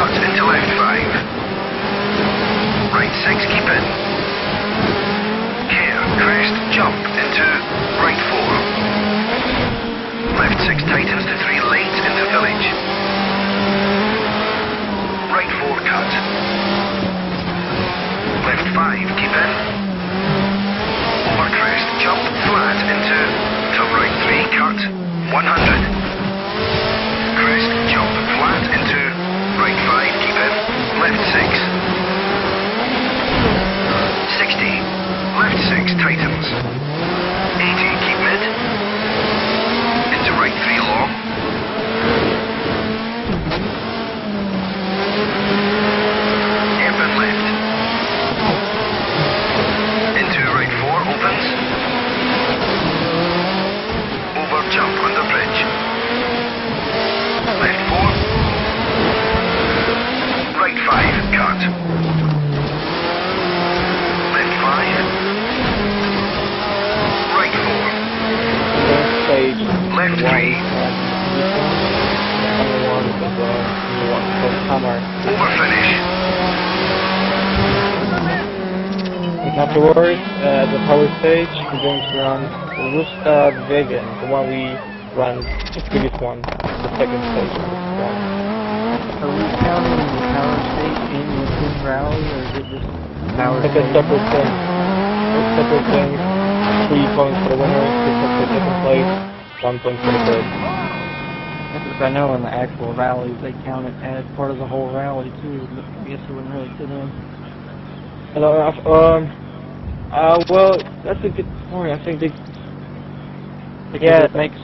Right 5 cut into left 5. Right 6 keep in. Gear, crest, jump into right 4. Left 6 tightens to 3 late into village. Right 4 cut. Left 5 keep in. Over crest, jump flat into to right 3 cut. 100. Crest, jump flat into right 5 keep in. Left 6. 60. Left 6 tightens. 80 keep mid. Into right 3 long. Hairpin left. Into right 4 opens. Over jump under bridge. Left 4. Right 5 cut. Left 5. Right 4. First stage. Left one, three. uh, Number one is uh, number one for Hammer. Over finish. And afterwards, uh, the power stage, we're going to run Rusta Vegan, the one we ran the previous one, the second stage of. Are we counting the power stage in the rally, or is it just power stage? It's a state? separate thing. It's separate thing. Three points for the winner, two points for second place, one point for. Because I know in the actual rallies they count it as part of the whole rally too, but I guess it wouldn't really fit in. Hello, uh, um, uh, well, that's a good point. I think they, Yeah. it makes